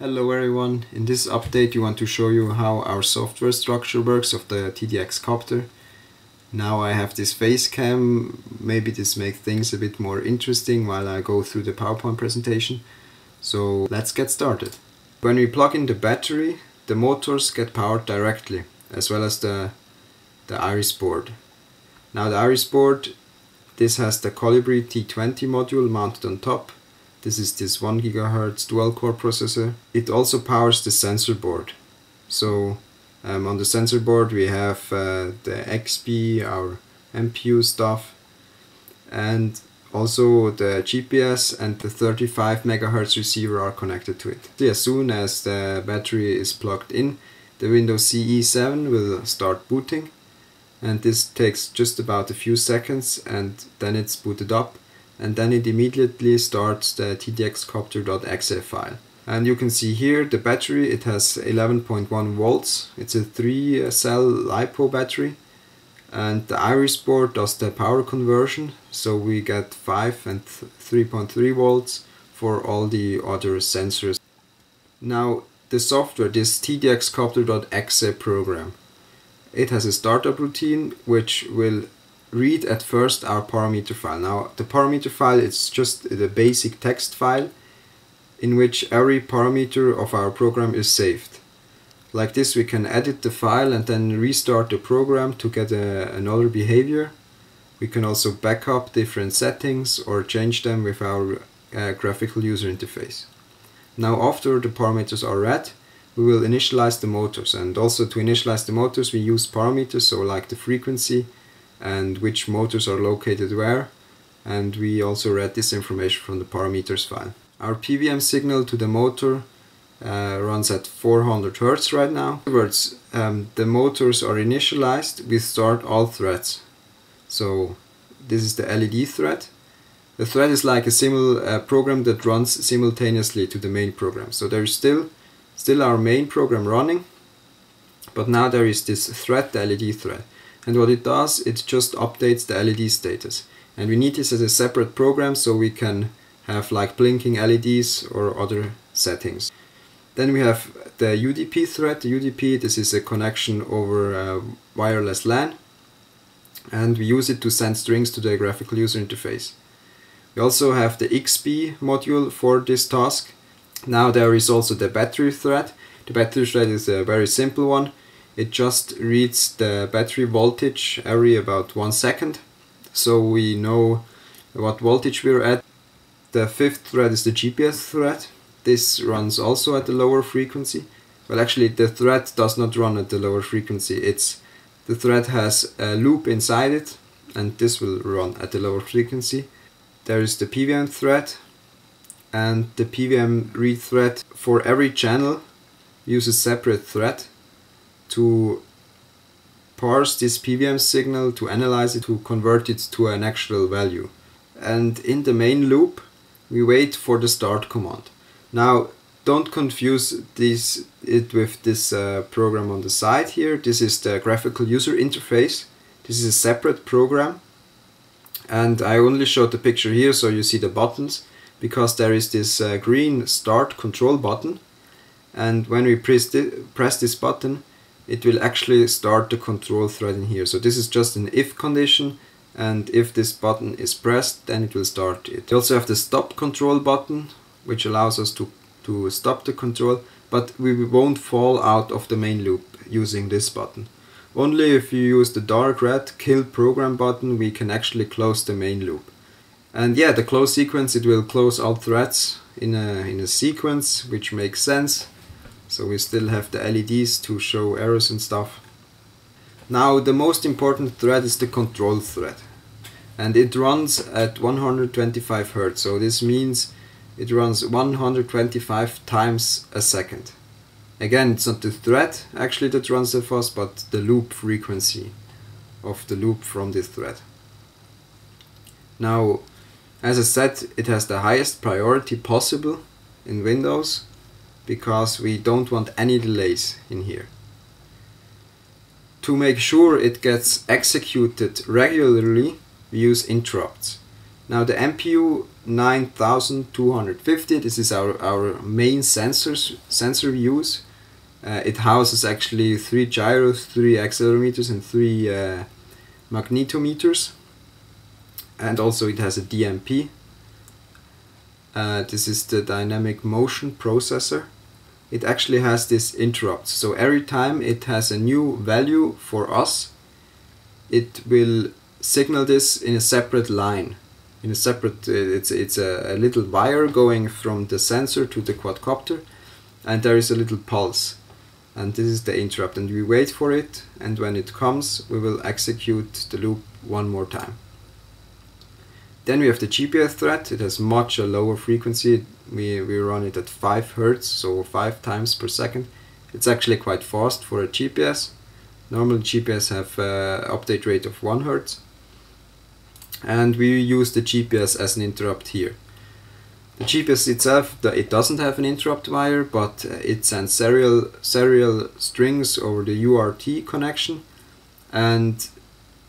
Hello everyone, in this update we want to show you how our software structure works of the TDX copter. Now I have this face cam, maybe this makes things a bit more interesting while I go through the PowerPoint presentation. So let's get started. When we plug in the battery, the motors get powered directly, as well as the, the iris board. Now the iris board, this has the Colibri T20 module mounted on top this is this 1 GHz dual core processor. It also powers the sensor board. So um, on the sensor board we have uh, the XBee, our MPU stuff, and also the GPS and the 35 MHz receiver are connected to it. As soon as the battery is plugged in, the Windows CE 7 will start booting and this takes just about a few seconds and then it's booted up and then it immediately starts the tdxcopter.exe file. And you can see here the battery, it has 11.1 volts. It's a 3 cell LiPo battery. And the iris board does the power conversion, so we get 5 and 3.3 volts for all the other sensors. Now the software, this tdxcopter.exe program, it has a startup routine which will read at first our parameter file. Now the parameter file is just the basic text file in which every parameter of our program is saved. Like this we can edit the file and then restart the program to get a, another behavior. We can also backup different settings or change them with our uh, graphical user interface. Now after the parameters are read, we will initialize the motors and also to initialize the motors we use parameters so like the frequency and which motors are located where and we also read this information from the parameters file. Our PWM signal to the motor uh, runs at 400 Hz right now. In other words, um, the motors are initialized we start all threads. So this is the LED thread. The thread is like a simul uh, program that runs simultaneously to the main program. So there is still, still our main program running, but now there is this thread, the LED thread and what it does it just updates the LED status and we need this as a separate program so we can have like blinking LEDs or other settings. Then we have the UDP thread. The UDP this is a connection over uh, wireless LAN and we use it to send strings to the graphical user interface. We also have the XBee module for this task. Now there is also the battery thread. The battery thread is a very simple one it just reads the battery voltage every about one second so we know what voltage we're at. The fifth thread is the GPS thread. This runs also at a lower frequency. Well actually the thread does not run at the lower frequency. It's The thread has a loop inside it and this will run at the lower frequency. There is the PWM thread and the PWM read thread for every channel uses separate thread to parse this PWM signal, to analyze it, to convert it to an actual value. And in the main loop, we wait for the start command. Now, don't confuse this it with this uh, program on the side here. This is the graphical user interface. This is a separate program. And I only showed the picture here so you see the buttons because there is this uh, green start control button. And when we press, press this button, it will actually start the control thread in here. So this is just an if condition and if this button is pressed then it will start it. We also have the stop control button which allows us to, to stop the control but we won't fall out of the main loop using this button. Only if you use the dark red kill program button we can actually close the main loop. And yeah, the close sequence, it will close all threads in a, in a sequence, which makes sense. So we still have the LEDs to show errors and stuff. Now the most important thread is the control thread. And it runs at 125 Hz. So this means it runs 125 times a second. Again, it's not the thread actually that runs the fast, but the loop frequency of the loop from this thread. Now, as I said, it has the highest priority possible in Windows because we don't want any delays in here. To make sure it gets executed regularly, we use interrupts. Now the MPU 9250, this is our, our main sensors, sensor we use. Uh, it houses actually three gyros, three accelerometers and three uh, magnetometers. And also it has a DMP. Uh, this is the dynamic motion processor. It actually has this interrupt. So every time it has a new value for us, it will signal this in a separate line. In a separate uh, it's it's a, a, little wire going from the sensor to the quadcopter and there is a little pulse. And this is the interrupt and we wait for it and when it comes we will execute the loop one more time then we have the GPS thread it has much a lower frequency. We, we run it at 5 hertz so 5 times per second. It's actually quite fast for a GPS normal GPS have uh, update rate of 1 hertz. And we use the GPS as an interrupt here. The GPS itself, it doesn't have an interrupt wire, but uh, it sends serial, serial strings over the UART connection. And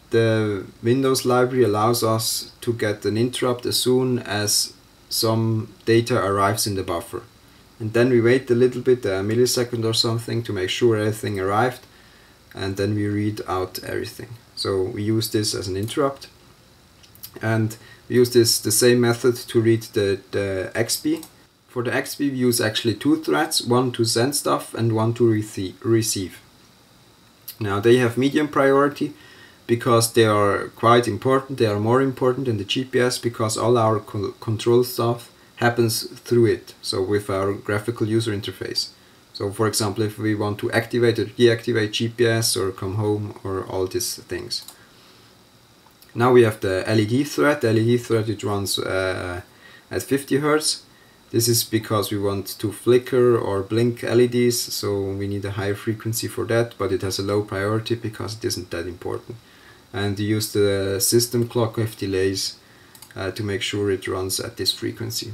the Windows library allows us to get an interrupt as soon as some data arrives in the buffer. And then we wait a little bit, a millisecond or something, to make sure everything arrived, and then we read out everything. So we use this as an interrupt and we use this the same method to read the, the XBee. For the XBee we use actually two threads, one to send stuff and one to receive. Now they have medium priority because they are quite important, they are more important than the GPS because all our co control stuff happens through it, so with our graphical user interface. So for example if we want to activate or deactivate GPS or come home or all these things. Now we have the LED thread. The LED thread it runs uh, at 50 Hertz. This is because we want to flicker or blink LEDs, so we need a higher frequency for that, but it has a low priority because it isn't that important. And use the system clock with delays uh, to make sure it runs at this frequency.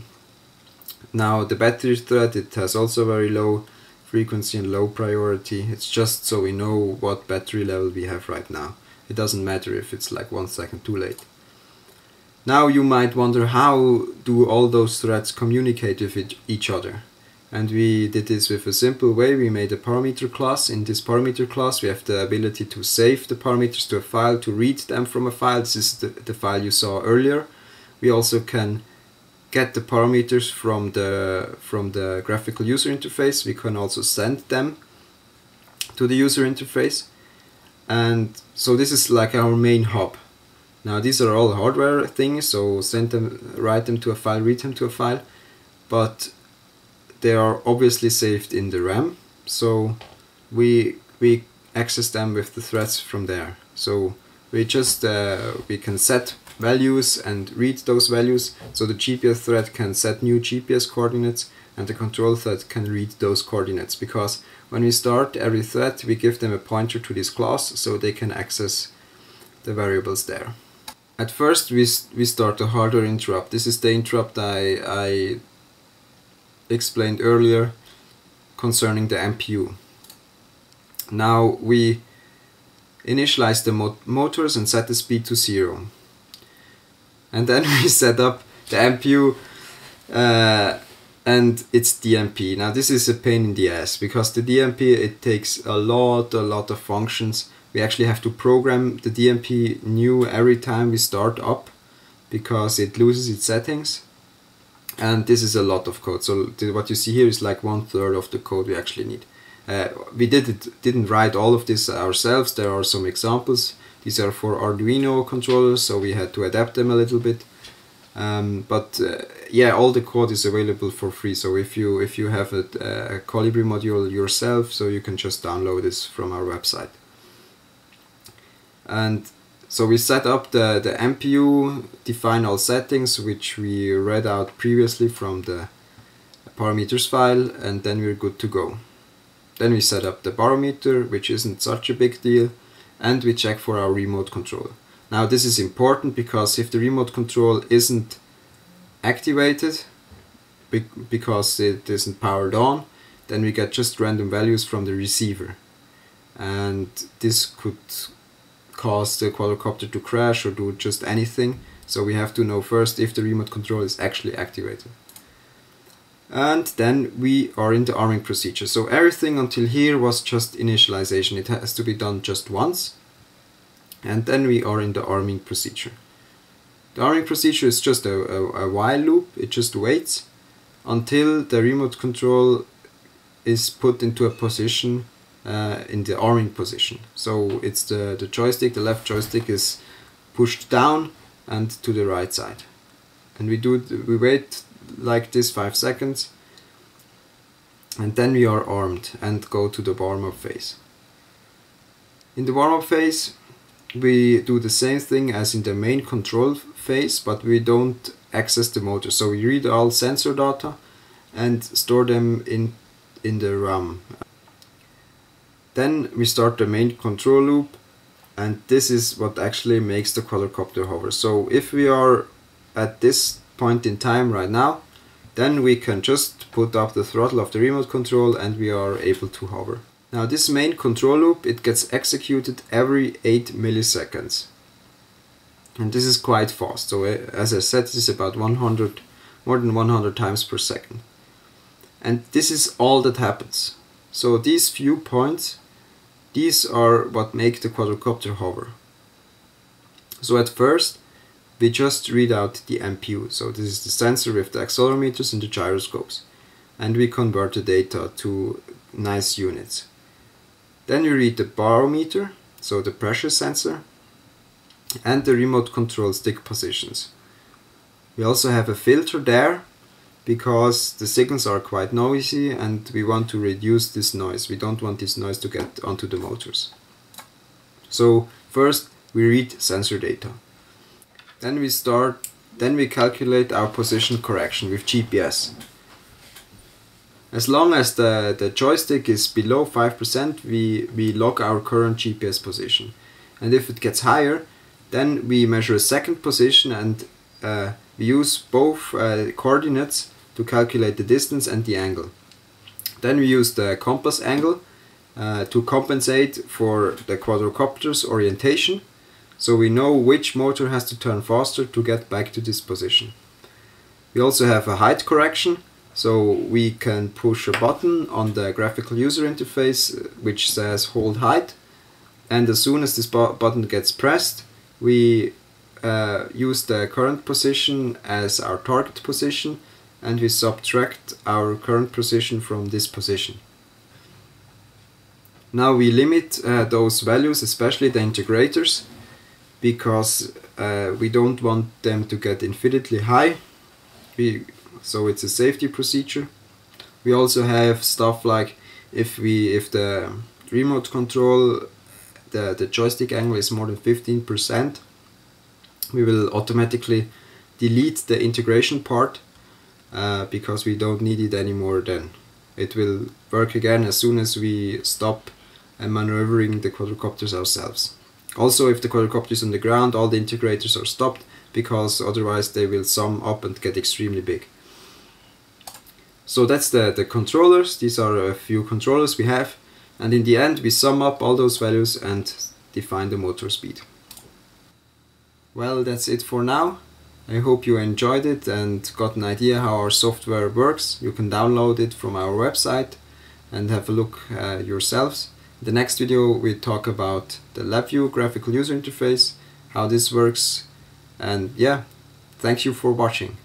Now the battery thread, it has also very low frequency and low priority. It's just so we know what battery level we have right now. It doesn't matter if it's like one second too late. Now you might wonder how do all those threads communicate with each other. And we did this with a simple way. We made a parameter class. In this parameter class we have the ability to save the parameters to a file, to read them from a file. This is the, the file you saw earlier. We also can get the parameters from the from the graphical user interface. We can also send them to the user interface and so this is like our main hub now these are all hardware things so send them write them to a file read them to a file but they are obviously saved in the RAM so we we access them with the threads from there so we just uh, we can set values and read those values so the GPS thread can set new GPS coordinates and the control thread can read those coordinates because when we start every thread we give them a pointer to this class so they can access the variables there. At first we, we start a hardware interrupt. This is the interrupt I, I explained earlier concerning the MPU. Now we initialize the mo motors and set the speed to zero. And then we set up the MPU uh, and it's DMP. Now this is a pain in the ass because the DMP it takes a lot a lot of functions. We actually have to program the DMP new every time we start up because it loses its settings and this is a lot of code. So what you see here is like one third of the code we actually need. Uh, we did it, didn't write all of this ourselves. There are some examples. These are for Arduino controllers, so we had to adapt them a little bit. Um, but uh, yeah, all the code is available for free. So if you if you have a, a Colibri module yourself, so you can just download this from our website. And so we set up the, the MPU, define all settings, which we read out previously from the parameters file, and then we're good to go. Then we set up the barometer, which isn't such a big deal, and we check for our remote control. Now this is important because if the remote control isn't activated because it isn't powered on, then we get just random values from the receiver. And this could cause the quadcopter to crash or do just anything. So we have to know first if the remote control is actually activated. And then we are in the arming procedure. So everything until here was just initialization. It has to be done just once. And then we are in the arming procedure. The arming procedure is just a, a, a while loop. It just waits until the remote control is put into a position uh, in the arming position. So it's the, the joystick, the left joystick is pushed down and to the right side. And we do we wait like this 5 seconds and then we are armed and go to the warm-up phase. In the warm-up phase we do the same thing as in the main control phase but we don't access the motor so we read all sensor data and store them in in the RAM then we start the main control loop and this is what actually makes the quadrocopter hover. So if we are at this point in time right now then we can just put up the throttle of the remote control and we are able to hover. Now this main control loop it gets executed every 8 milliseconds. And this is quite fast. So eh, as I said this is about 100 more than 100 times per second. And this is all that happens. So these few points these are what make the quadrocopter hover. So at first, we just read out the MPU. So this is the sensor with the accelerometers and the gyroscopes. And we convert the data to nice units. Then we read the barometer, so the pressure sensor, and the remote control stick positions. We also have a filter there because the signals are quite noisy and we want to reduce this noise. We don't want this noise to get onto the motors. So first we read sensor data. Then we start then we calculate our position correction with GPS. As long as the, the joystick is below 5% we, we log our current GPS position. And if it gets higher then we measure a second position and uh, we use both uh, coordinates to calculate the distance and the angle. Then we use the compass angle uh, to compensate for the quadrocopter's orientation so we know which motor has to turn faster to get back to this position. We also have a height correction so we can push a button on the graphical user interface which says hold height and as soon as this bu button gets pressed we uh, use the current position as our target position and we subtract our current position from this position. Now we limit uh, those values, especially the integrators, because uh, we don't want them to get infinitely high. We, so it's a safety procedure. We also have stuff like if we if the remote control the, the joystick angle is more than 15%, we will automatically delete the integration part uh, because we don't need it anymore then. It will work again as soon as we stop uh, maneuvering the quadrocopters ourselves. Also if the quadrocopter is on the ground all the integrators are stopped because otherwise they will sum up and get extremely big. So that's the, the controllers, these are a few controllers we have and in the end we sum up all those values and define the motor speed. Well that's it for now. I hope you enjoyed it and got an idea how our software works. You can download it from our website and have a look uh, yourselves. In the next video we talk about the LabVIEW graphical user interface, how this works and yeah, thank you for watching.